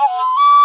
Oh,